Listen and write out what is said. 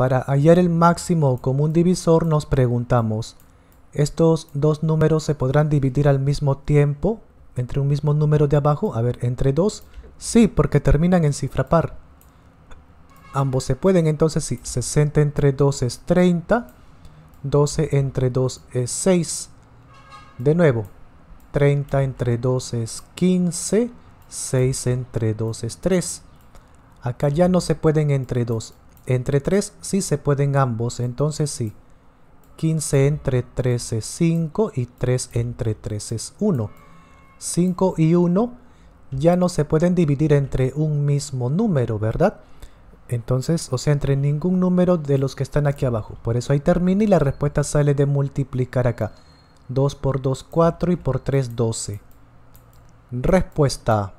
Para hallar el máximo común divisor nos preguntamos, ¿estos dos números se podrán dividir al mismo tiempo entre un mismo número de abajo? A ver, ¿entre dos? Sí, porque terminan en cifra par. Ambos se pueden, entonces sí, 60 entre 2 es 30, 12 entre 2 es 6. De nuevo, 30 entre 2 es 15, 6 entre 2 es 3. Acá ya no se pueden entre 2. Entre 3 sí se pueden ambos, entonces sí. 15 entre 3 es 5 y 3 entre 3 es 1. 5 y 1 ya no se pueden dividir entre un mismo número, ¿verdad? Entonces, o sea, entre ningún número de los que están aquí abajo. Por eso ahí termina y la respuesta sale de multiplicar acá. 2 por 2, 4 y por 3, 12. Respuesta.